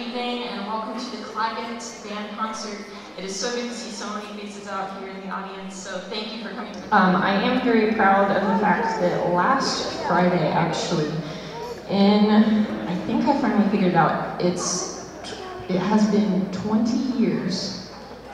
evening and welcome to the Claggett Band Concert. It is so good to see so many faces out here in the audience, so thank you for coming. Um, I am very proud of the fact that last Friday, actually, in, I think I finally figured out, it's, it has been 20 years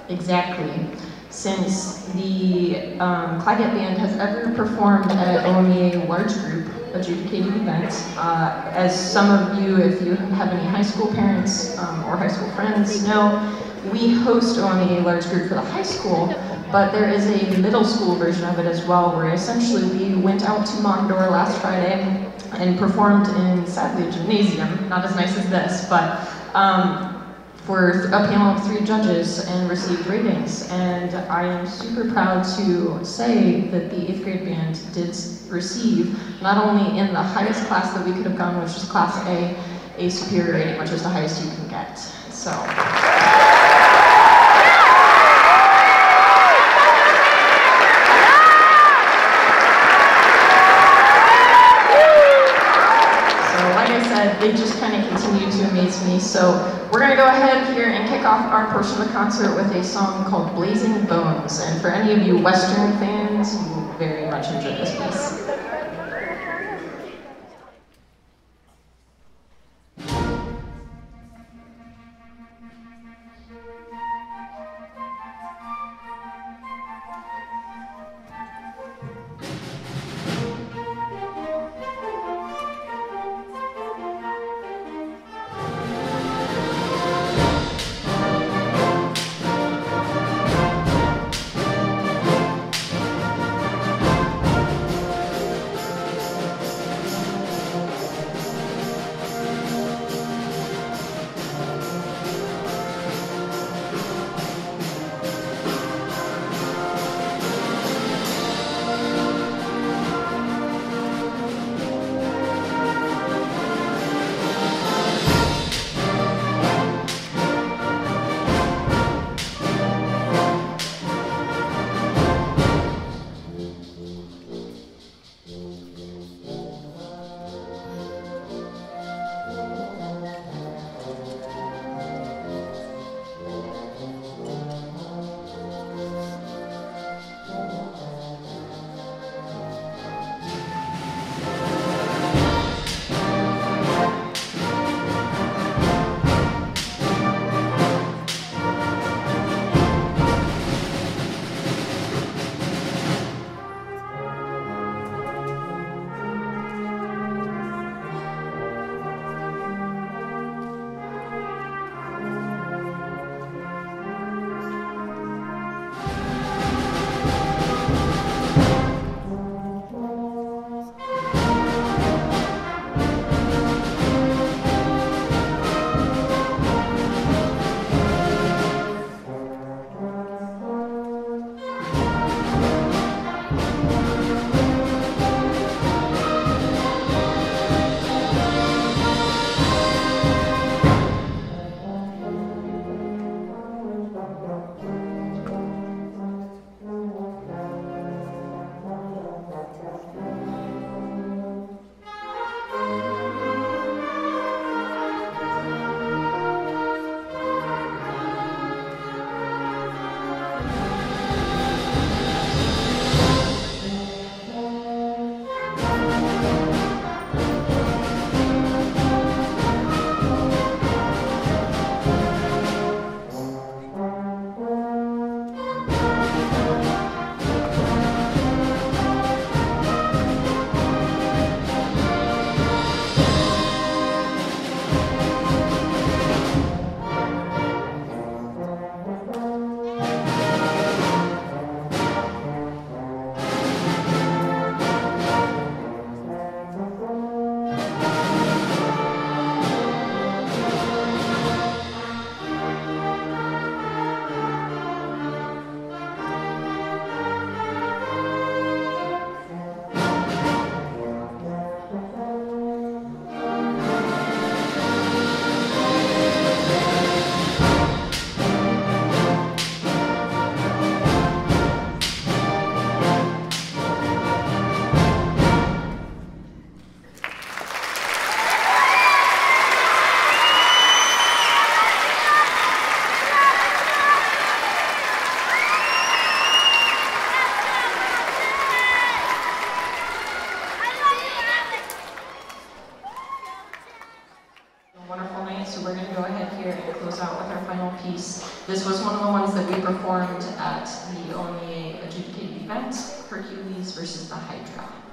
exactly since the um, Claggett Band has ever performed at OMEA large group adjudicated event. Uh, as some of you, if you have any high school parents um, or high school friends know, we host only a large group for the high school, but there is a middle school version of it as well, where essentially we went out to Mondor last Friday and performed in, sadly, a gymnasium, not as nice as this, but um, for a panel of three judges and received ratings. And I am super proud to say that the eighth grade band did receive, not only in the highest class that we could have gone, which is class A, a superior rating, which is the highest you can get. So. So, like I said, They just kind of continue to amaze me. So we're going to go ahead here and kick off our portion of the concert with a song called Blazing Bones. And for any of you Western fans, you will very much enjoy this piece. Here and close out with our final piece. This was one of the ones that we performed at the OMEA adjudicated event, Hercules versus the Hydra.